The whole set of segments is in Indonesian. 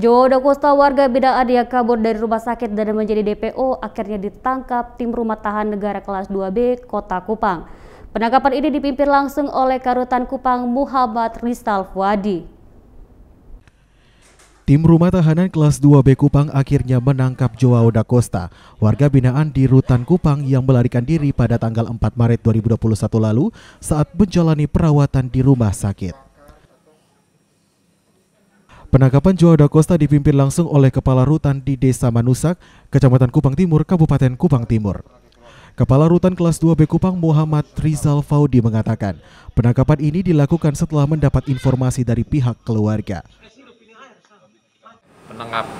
Jowo Dakosta warga binaan yang kabur dari rumah sakit dan menjadi DPO akhirnya ditangkap tim rumah tahan negara kelas 2B Kota Kupang. Penangkapan ini dipimpin langsung oleh Karutan Kupang Muhammad Rizal Fuadi. Tim rumah tahanan kelas 2B Kupang akhirnya menangkap Joao da Costa, warga binaan di Rutan Kupang yang melarikan diri pada tanggal 4 Maret 2021 lalu saat menjalani perawatan di rumah sakit. Penangkapan Joao Costa dipimpin langsung oleh Kepala Rutan di Desa Manusak, Kecamatan Kupang Timur, Kabupaten Kupang Timur. Kepala Rutan kelas 2B Kupang Muhammad Rizal Faudi mengatakan, penangkapan ini dilakukan setelah mendapat informasi dari pihak keluarga.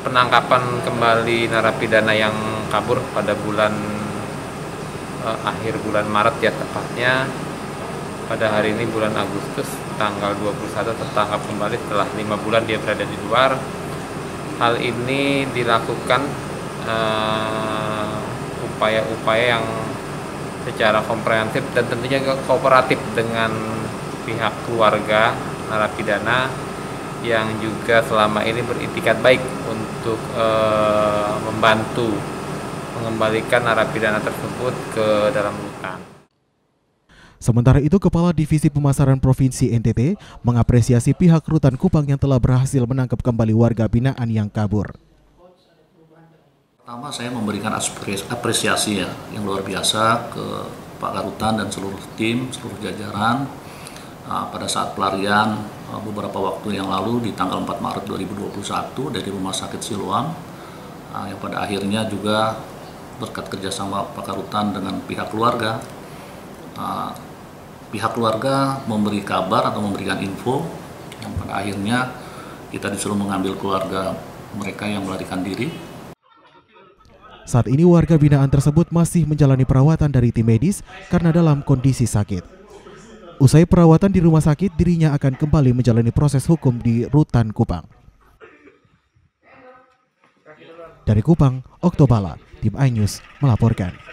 Penangkapan kembali narapidana yang kabur pada bulan eh, akhir bulan Maret ya tepatnya pada hari ini bulan Agustus tanggal 21 tertangkap kembali setelah lima bulan dia berada di luar. Hal ini dilakukan uh, upaya-upaya uh, yang secara komprehensif dan tentunya kooperatif dengan pihak keluarga narapidana yang juga selama ini beritikat baik untuk uh, membantu mengembalikan narapidana tersebut ke dalam hutan. Sementara itu, Kepala Divisi Pemasaran Provinsi NTT mengapresiasi pihak Rutan Kupang yang telah berhasil menangkap kembali warga binaan yang kabur. Pertama, saya memberikan apresiasi ya yang luar biasa ke Pak Karutan dan seluruh tim, seluruh jajaran uh, pada saat pelarian uh, beberapa waktu yang lalu di tanggal 4 Maret 2021 dari Rumah Sakit Siloam uh, yang pada akhirnya juga berkat kerjasama Pak Karutan dengan pihak keluarga pihak keluarga memberi kabar atau memberikan info yang pada akhirnya kita disuruh mengambil keluarga mereka yang melarikan diri. Saat ini warga binaan tersebut masih menjalani perawatan dari tim medis karena dalam kondisi sakit. Usai perawatan di rumah sakit, dirinya akan kembali menjalani proses hukum di Rutan Kupang. Dari Kupang, Oktobala, tim iNews melaporkan.